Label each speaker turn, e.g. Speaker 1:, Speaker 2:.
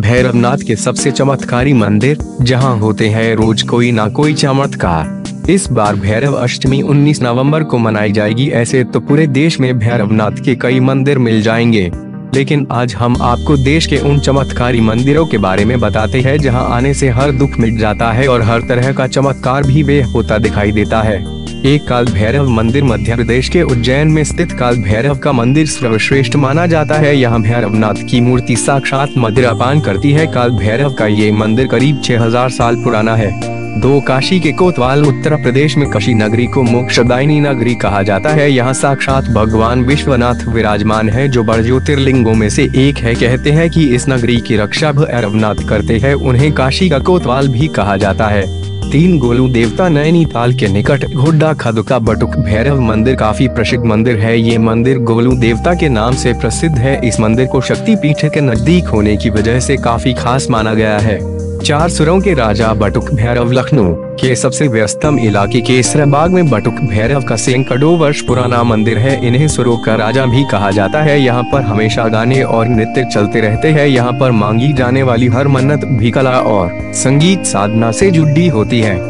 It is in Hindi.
Speaker 1: भैरवनाथ के सबसे चमत्कारी मंदिर, जहाँ होते हैं रोज कोई ना कोई चमत्कार। इस बार भैरव अष्टमी 19 नवंबर को मनाई जाएगी, ऐसे तो पूरे देश में भैरवनाथ के कई मंदिर मिल जाएँगे। लेकिन आज हम आपको देश के उन चमत्कारी मंदिरों के बारे में बताते हैं, जहाँ आने से हर दुख मिट जाता है और हर तरह का चमत्कार भी वे होता दिखाई देता है। एक काल भैरव मंदिर मध्य प्रदेश के उज्जैन में स्थित काल भैरव का मंदिर सर्वश्रेष्ठ माना जाता है। यहाँ भैरवनाथ की मूर्ति साक्षात मदिरापान करती है। काल भैरव का ये मंदिर करीब 6000 साल पुराना है। दो काशी के कोतवाल उत्तर प्रदेश में कशी नगरी को मोक्षदायिनी नगरी कहा जाता है। यहाँ साक्षात भगवान विश्वनाथ विराजमान है, जो बड़ ज्योतिर्लिंगों में से एक है। कहते हैं कि इस नगरी की रक्षा भैरवनाथ करते हैं। उन्हें काशी का कोतवाल भी कहा जाता है। तीन गोलू देवता नैनीताल के निकट घोड्डा खद का बटुक, भैरव मंदिर काफ़ी प्रसिद्ध मंदिर है। ये मंदिर गोलू देवता के नाम से प्रसिद्ध है। इस मंदिर को शक्ति पीठ के नज़दीक होने की वजह से काफ़ी खास माना गया है। चार सुरों के राजा बटुक भैरव लखनऊ के सबसे व्यस्तम इलाके के इसराबाग में बटुक भैरव का सैकड़ों वर्ष पुराना मंदिर है। इन्हें सुरों का राजा भी कहा जाता है। यहाँ पर हमेशा गाने और नृत्य चलते रहते हैं। यहाँ पर मांगी जाने वाली हर मन्नत भी कला और संगीत साधना से जुड़ी होती है।